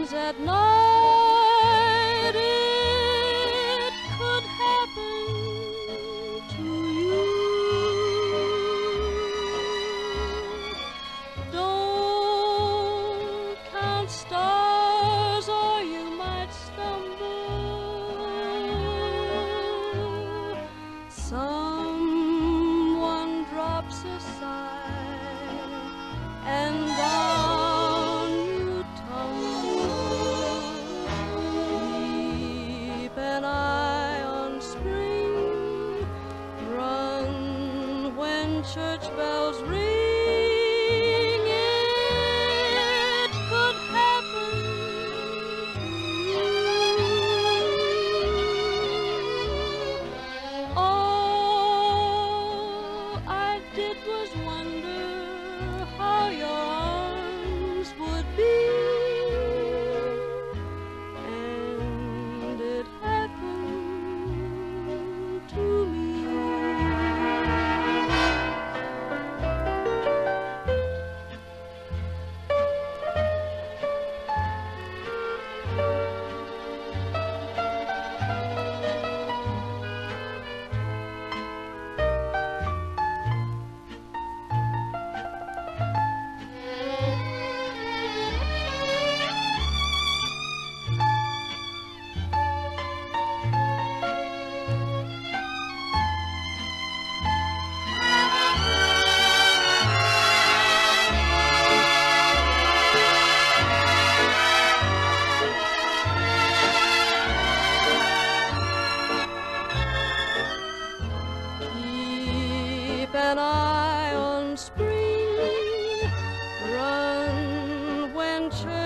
rings at night. church bells ring. It could happen to you. All I did was wonder. keep an eye on spring. Run when church.